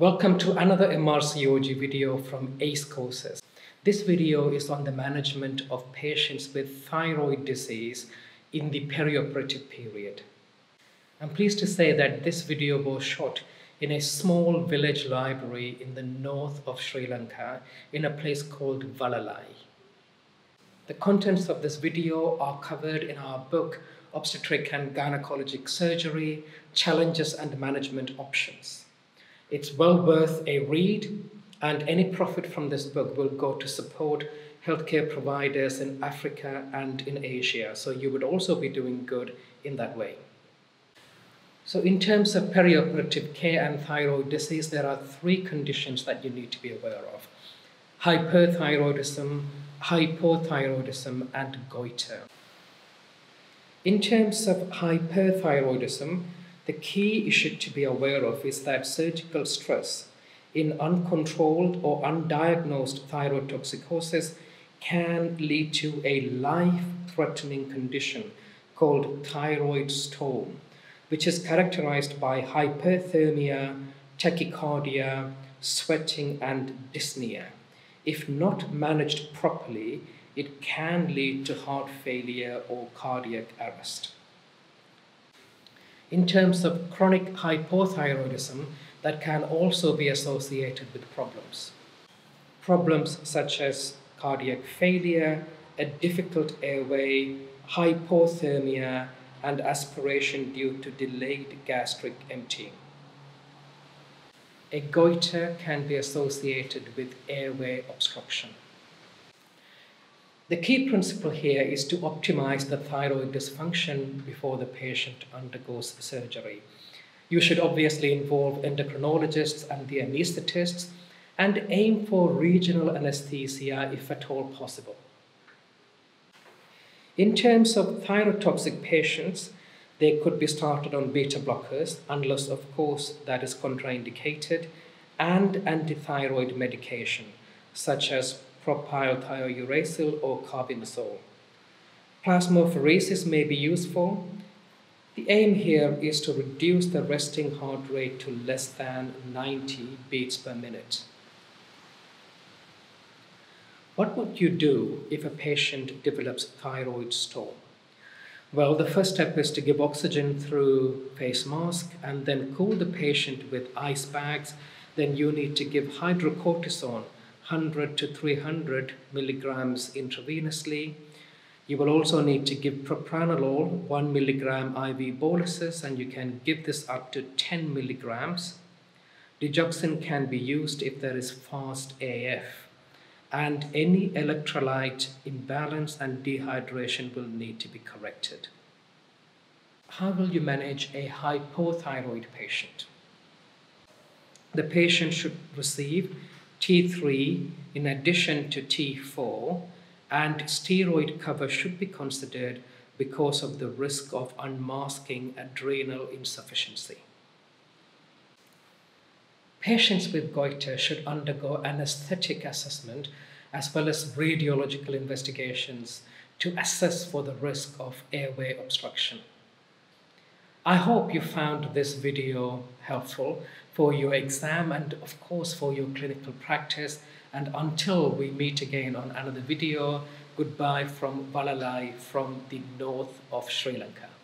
Welcome to another MRCOG video from ACE Courses. This video is on the management of patients with thyroid disease in the perioperative period. I'm pleased to say that this video was shot in a small village library in the north of Sri Lanka in a place called Valalai. The contents of this video are covered in our book Obstetric and Gynecologic Surgery Challenges and Management Options. It's well worth a read, and any profit from this book will go to support healthcare providers in Africa and in Asia. So you would also be doing good in that way. So, in terms of perioperative care and thyroid disease, there are three conditions that you need to be aware of hyperthyroidism, hypothyroidism, and goiter. In terms of hyperthyroidism, the key issue to be aware of is that surgical stress in uncontrolled or undiagnosed thyrotoxicosis can lead to a life threatening condition called thyroid storm which is characterized by hyperthermia, tachycardia, sweating, and dyspnea. If not managed properly, it can lead to heart failure or cardiac arrest. In terms of chronic hypothyroidism, that can also be associated with problems. Problems such as cardiac failure, a difficult airway, hypothermia, and aspiration due to delayed gastric emptying. A goiter can be associated with airway obstruction. The key principle here is to optimize the thyroid dysfunction before the patient undergoes surgery. You should obviously involve endocrinologists and the anesthetists and aim for regional anesthesia if at all possible. In terms of thyrotoxic patients, they could be started on beta blockers, unless, of course, that is contraindicated, and antithyroid medication, such as propylthiouracil or carbimazole. Plasmapheresis may be useful. The aim here is to reduce the resting heart rate to less than 90 beats per minute. What would you do if a patient develops thyroid storm? Well, the first step is to give oxygen through face mask and then cool the patient with ice bags. Then you need to give hydrocortisone 100 to 300 milligrams intravenously. You will also need to give propranolol 1 milligram IV boluses and you can give this up to 10 milligrams. Digoxin can be used if there is fast AF and any electrolyte imbalance and dehydration will need to be corrected. How will you manage a hypothyroid patient? The patient should receive T3 in addition to T4 and steroid cover should be considered because of the risk of unmasking adrenal insufficiency. Patients with goiter should undergo anesthetic assessment as well as radiological investigations to assess for the risk of airway obstruction. I hope you found this video helpful for your exam and of course for your clinical practice and until we meet again on another video, goodbye from Valalai from the north of Sri Lanka.